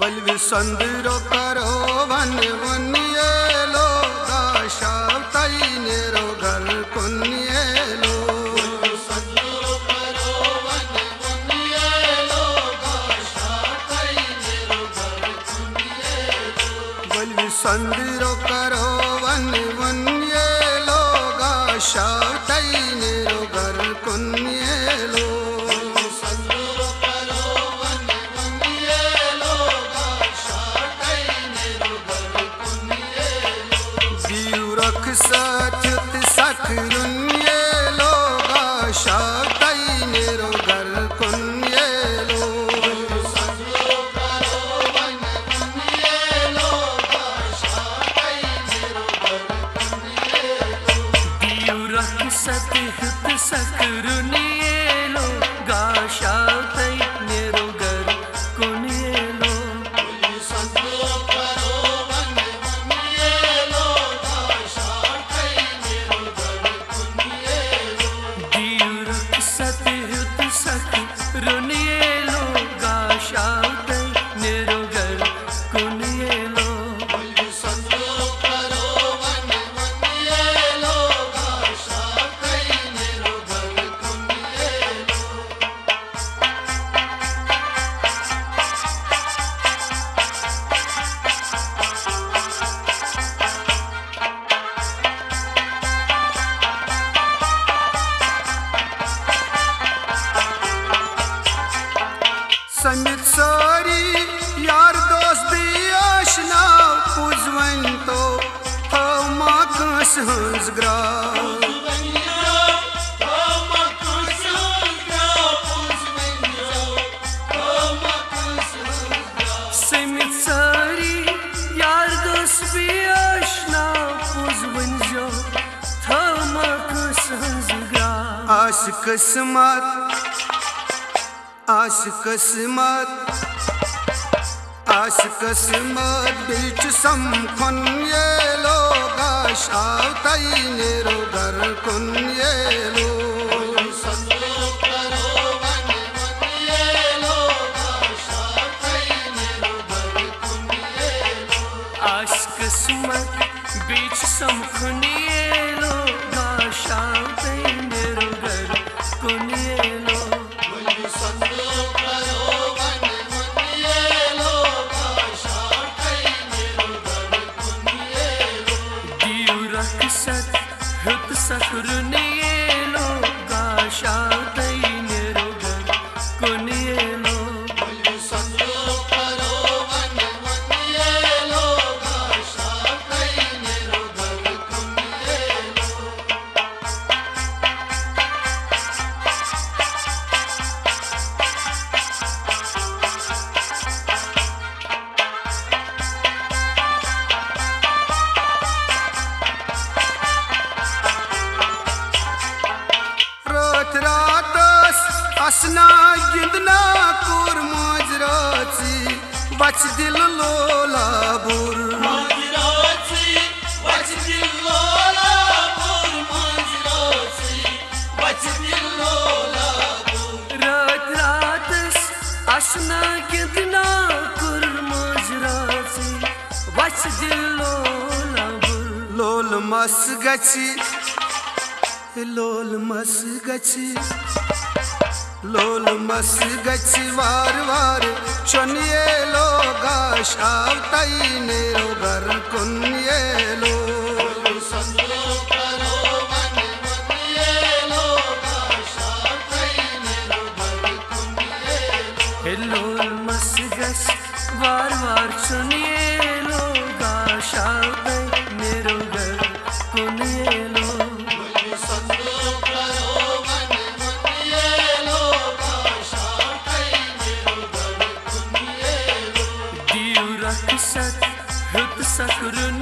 वल्vi संदरो करो वन वनियेलो Samit sari yar dost bi ashna puzvanto Hama kas hans gra Semit आश किस्मत आश किस्मत आश किस्मत बीच समखन ये लोग आशावताई नेरो घर कुन ये लो असना गिंदना कुर मोजराची बच दिल लोला बुर। रात रातस असना कितना कुर्मजरासी वच दिलो लबुर लोल मस गची लोल मस गची। लोल मस गची वार वार चुनिए लो गाश आवताई नेरो घर कुनिए लो सत हुत सकुरुनिए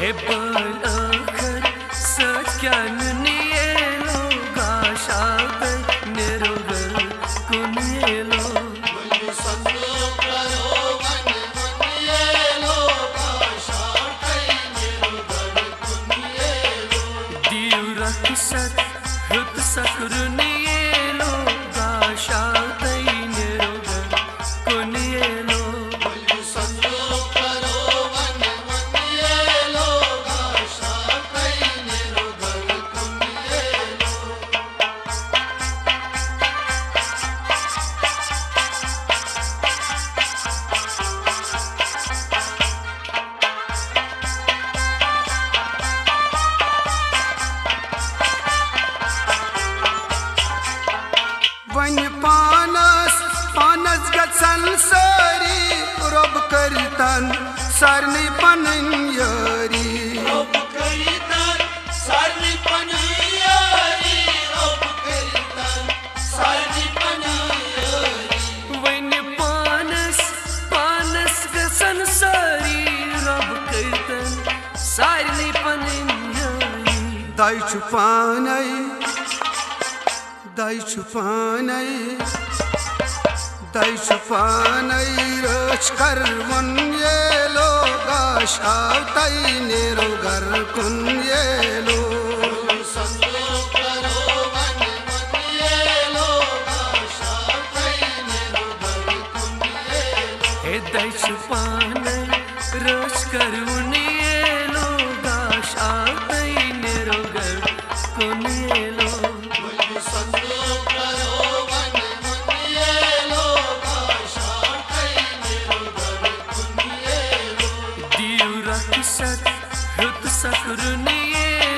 Hey, सत रुत ने सरली बनैयारी वन पानस पानस गसन सारी रब करतन सारी बनैयारी दाई छुपानै दाई छुपानै तैसपानैरच कर्मन् ये लो गाशावतै नेरो गर्कुन् ये लो दैसपान रस करुणी Rık safırı niye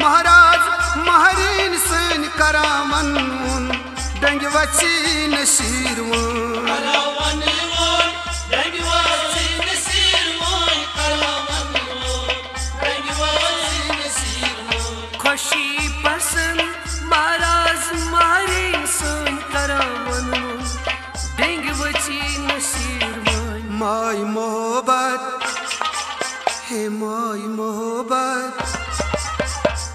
महाराज महारीन सन करावन डंगवाची नशीर खुशी पसंद महाराज महारीन सन करावन डेंगवाची नशीर माय मोहब्बत हे माय मोहब्बत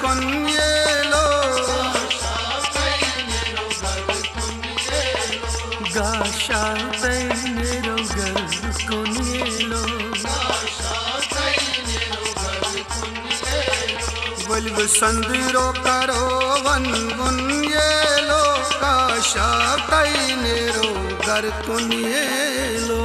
कुन्येलो। gash autay nirogar kunielo बल्ब संदिरो करो वन गुन्येलो। गाशावतै निरो घर कुन्येलो।